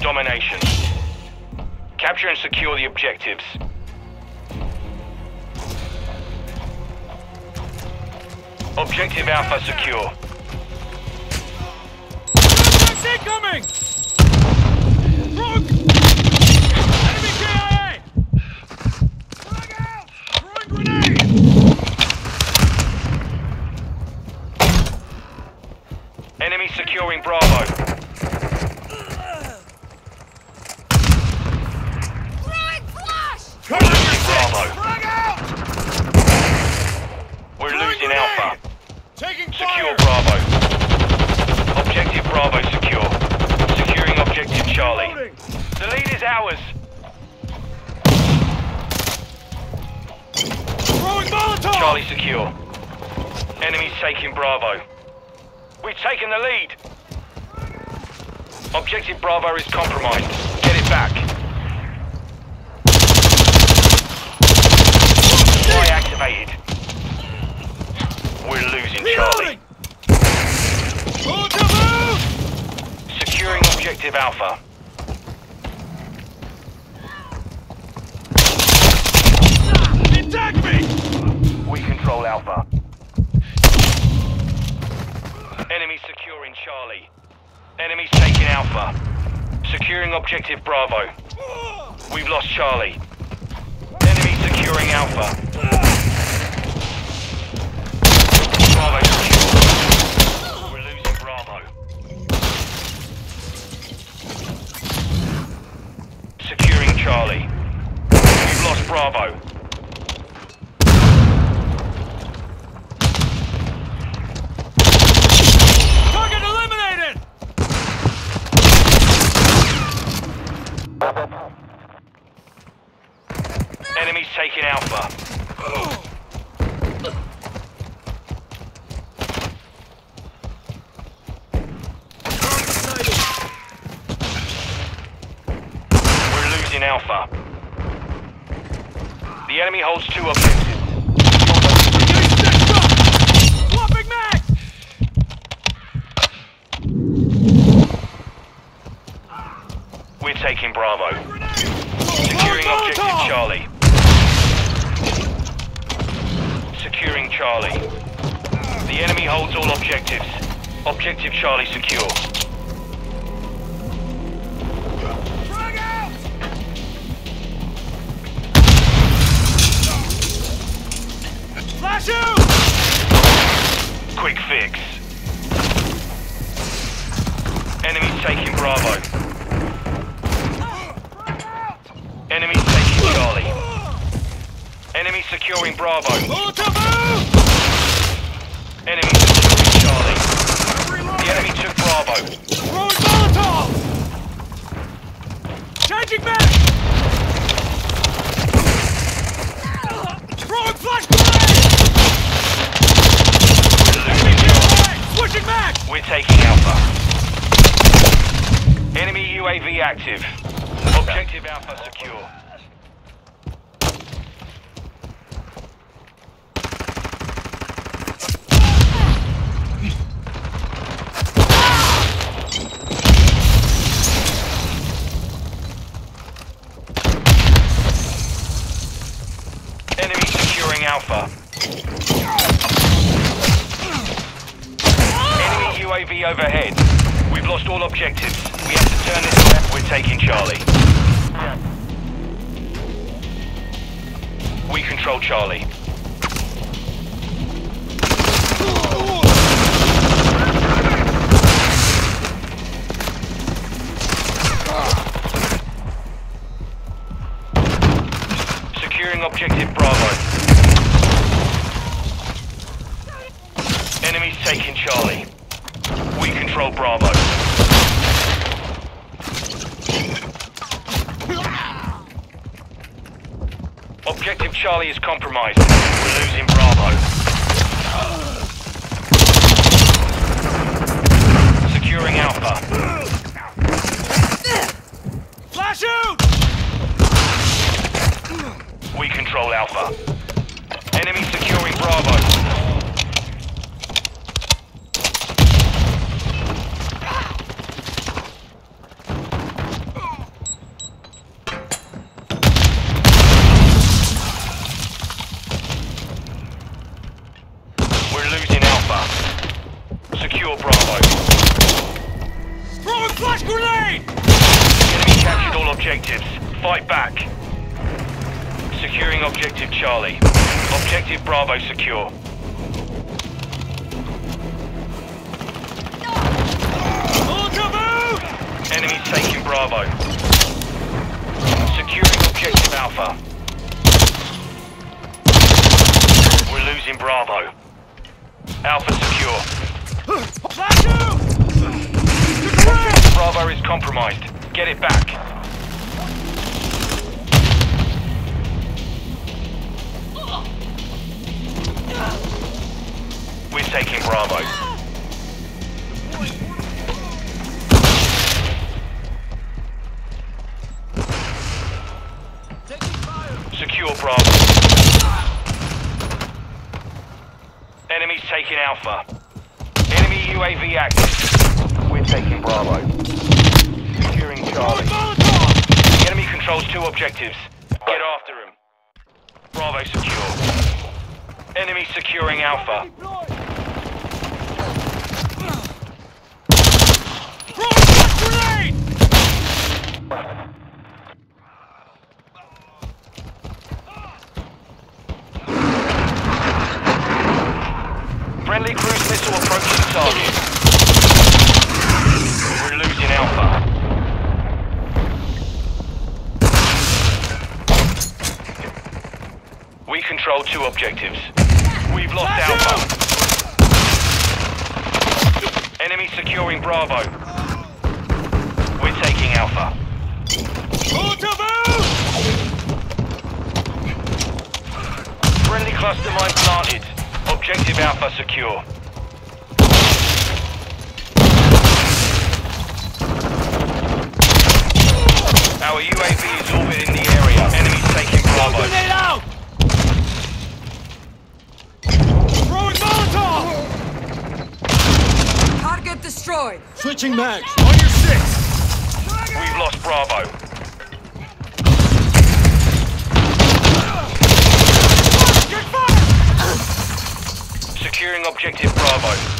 domination. Capture and secure the objectives. Objective Alpha secure. Incoming! Throwing... Enemy KIA! Frag out! Throwing grenade! Enemy securing Bravo. Charlie secure. Enemies taking Bravo. We've taken the lead. Objective Bravo is compromised. Get it back. Deploy activated. We're losing Charlie. Securing Objective Alpha. Attack control Alpha. Enemy securing Charlie. Enemies taking Alpha. Securing Objective Bravo. We've lost Charlie. Enemy securing Alpha. Bravo secure. We're losing Bravo. Securing Charlie. We've lost Bravo. Enemies taking Alpha. We're losing Alpha. The enemy holds two objectives. We're taking Bravo. Charlie. The enemy holds all objectives. Objective Charlie secure. Flash out! Quick fix. Enemies taking Bravo. Enemies taking Charlie. Enemy securing Bravo. Out! Enemy securing Charlie. The enemy took Bravo. Throwing Molotov! Changing back! Throwing flash grenade! We're. Switching back! We're taking Alpha. Enemy UAV active. Objective Alpha secure. Enemy securing Alpha. Enemy UAV overhead. We've lost all objectives. We have to turn this around. We're taking Charlie. We control Charlie. Objective Charlie is compromised. We're losing Bravo. Securing Alpha. Flash out! We control Alpha. Enemy securing Bravo. Secure Bravo. Throwing flash grenade! Enemy captured all objectives. Fight back. Securing objective Charlie. Objective Bravo secure. Enemies taking Bravo. Securing objective Alpha. We're losing Bravo. Alpha secure. Bravo is compromised. Get it back. We're taking Bravo. Secure Bravo. Enemies taking Alpha. UAV active. We're taking Bravo. Securing Charlie. The enemy controls two objectives. Get after him. Bravo secure. Enemy securing Alpha. Throwing flash grenade! Friendly cruise missile approaching target. We're losing Alpha. We control two objectives. We've lost Alpha. Enemy securing Bravo. We're taking Alpha. Friendly cluster mine planted. Objective Alpha secure. Our UAV is orbiting the area. Enemies taking Bravo. Grenade out! Throwing Molotov! Target destroyed. Switching mags. On your six! We've lost Bravo. Get fire! Securing objective Bravo.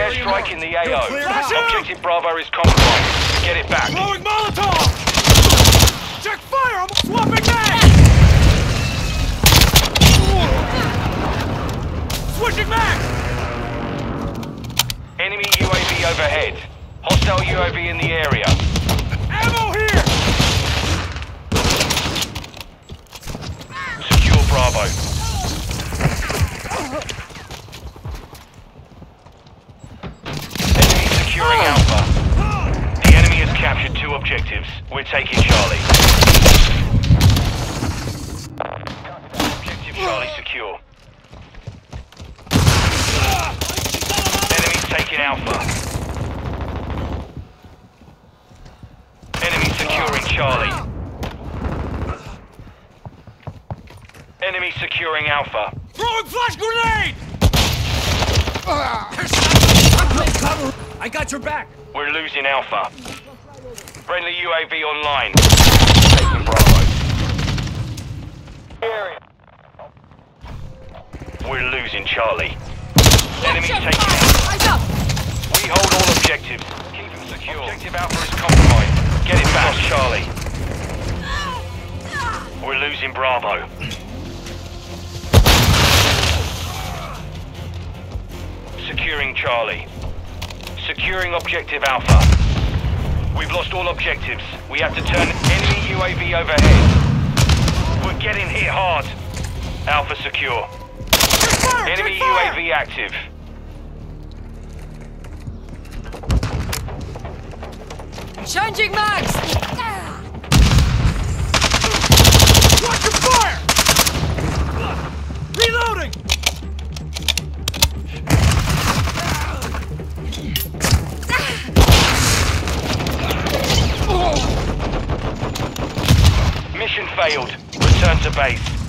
Airstrike in the AO. cleared out. Objective Bravo is compromised. Get it back. Throwing Molotov! Check fire! I'm swapping mags! Switching mags! Enemy UAV overhead. Hostile UAV in the area. Ammo here! Secure Bravo. Enemy securing Alpha. The enemy has captured two objectives. We're taking Charlie. Objective Charlie secure. Enemy taking Alpha. Enemy securing Charlie. Enemy securing Alpha. Throwing flash grenade! I got your back! We're losing Alpha. Friendly UAV online. Taking Bravo. We're losing Charlie. Enemies Check taking fire. Eyes up. We hold all objectives. Keep them secure. Objective Alpha is compromised. Get it back, Charlie. We're losing Bravo. Securing Charlie. Securing objective Alpha. We've lost all objectives. We have to turn enemy UAV overhead. We're getting hit hard. Alpha secure. Enemy! UAV active. Changing mags! Watch your fire! Reloading! Mission failed. Return to base.